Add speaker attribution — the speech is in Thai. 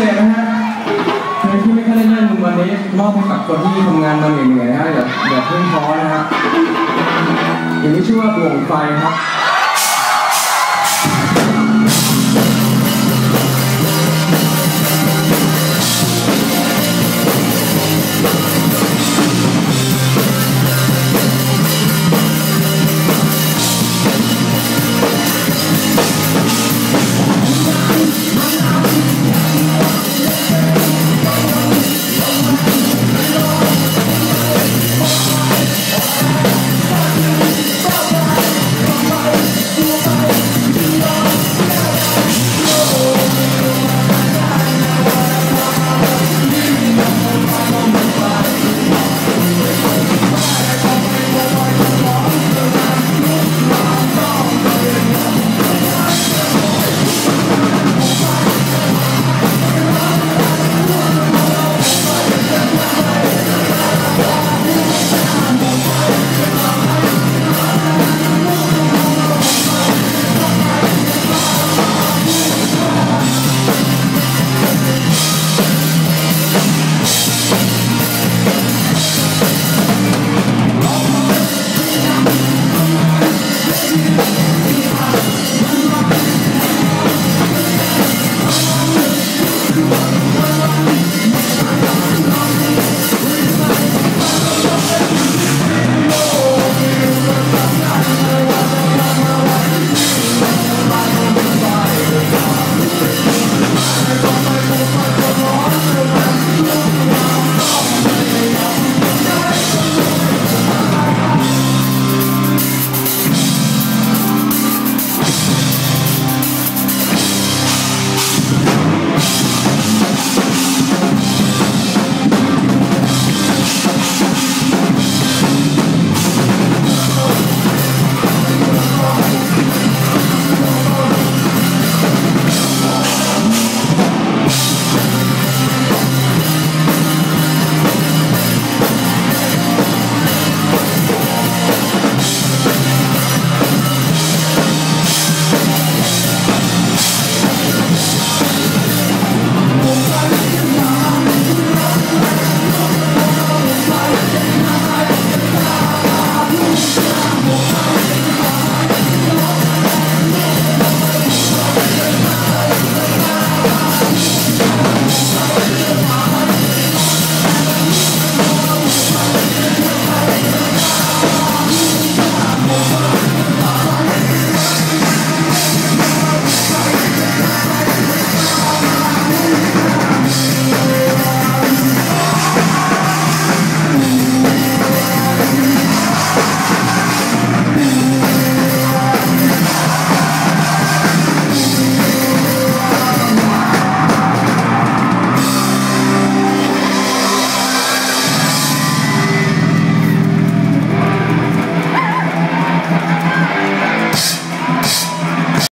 Speaker 1: ศษนะฮะเพลงที่ไม่ค่อยได้เล่นวันนี้มอบให้กับคนที่ทำงานมาเหนื่อยๆนะฮะอย่าอย่าเพิ่งท้อนะฮะอย่างนี้ชื่อว่าดวงไฟครับ Thank